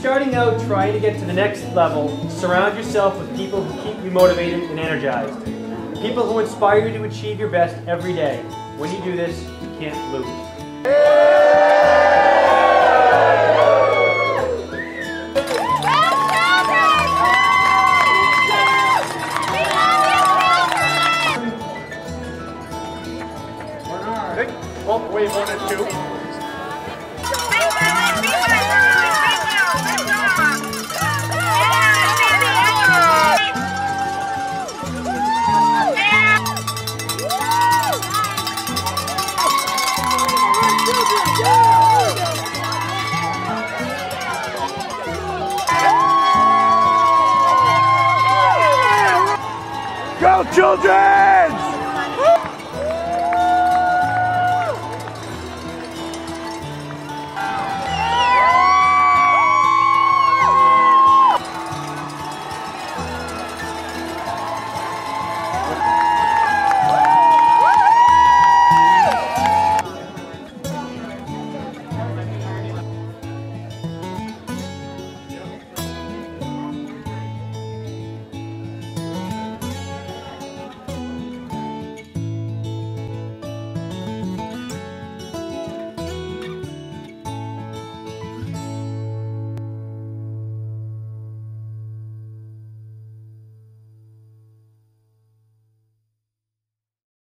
starting out trying to get to the next level, surround yourself with people who keep you motivated and energized. People who inspire you to achieve your best every day. When you do this, you can't lose. Oh, wave one and two. Go, children!